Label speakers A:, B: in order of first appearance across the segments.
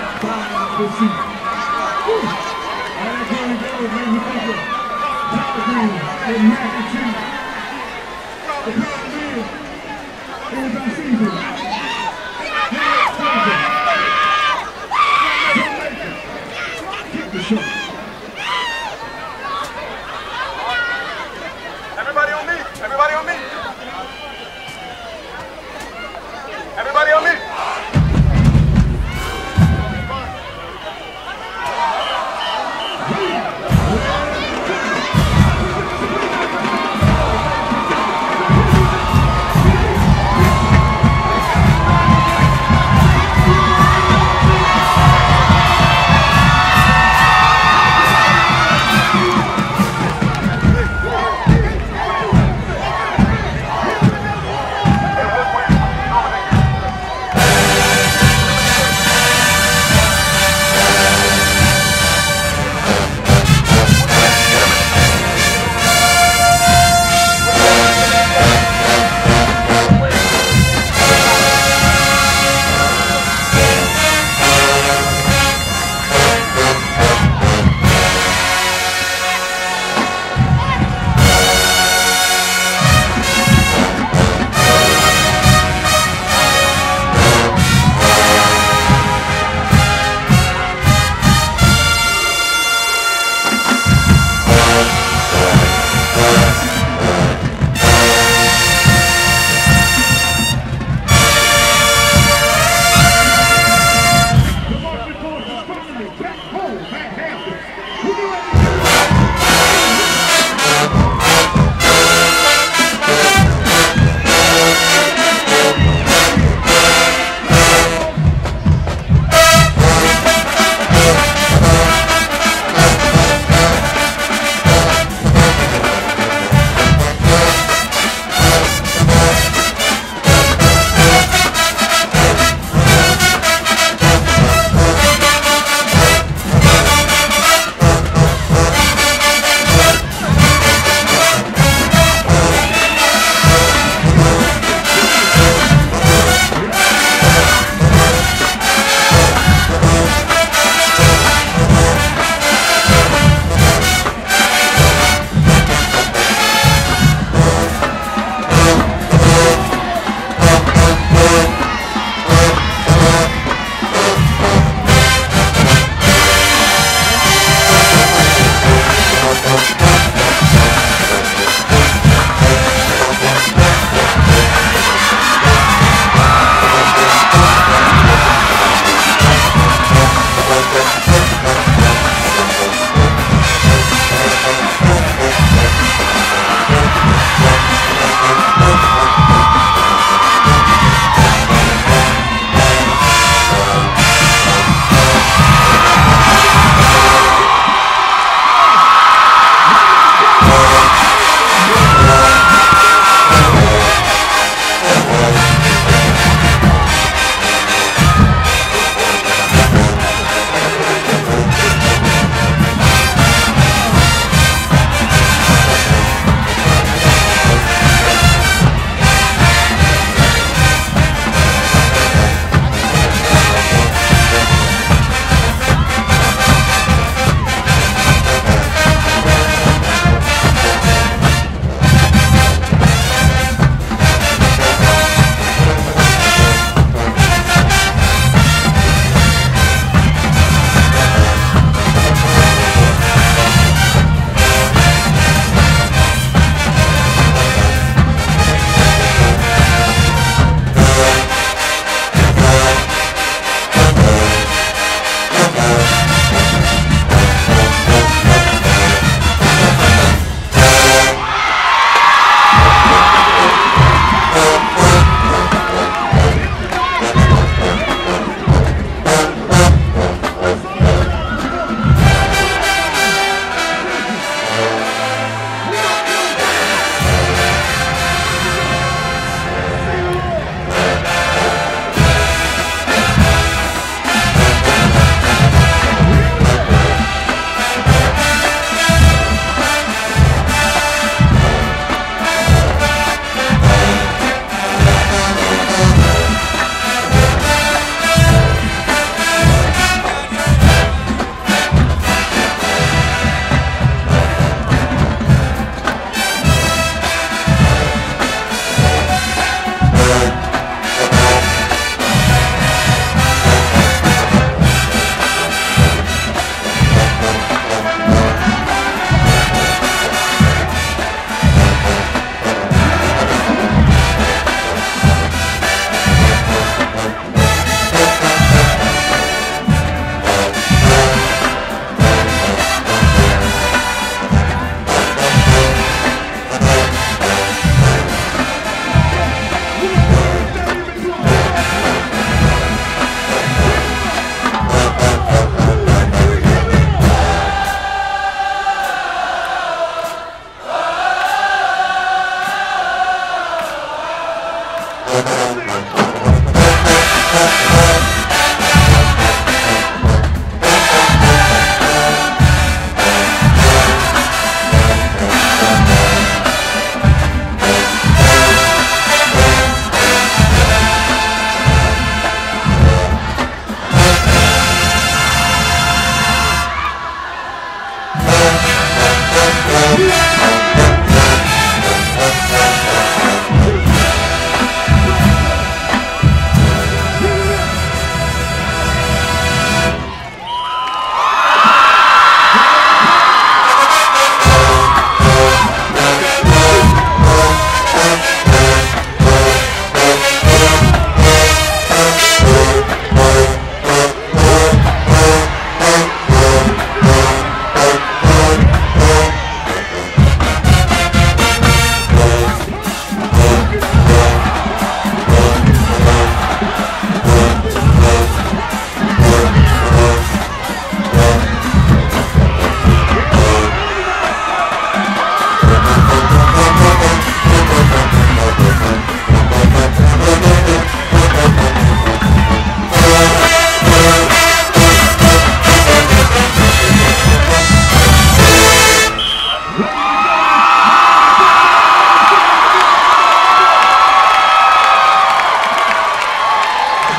A: Let's do is make me think of Halloween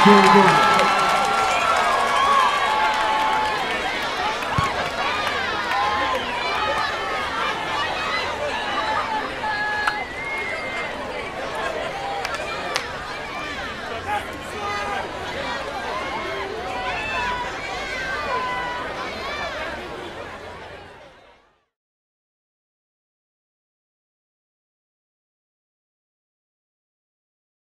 A: Very good.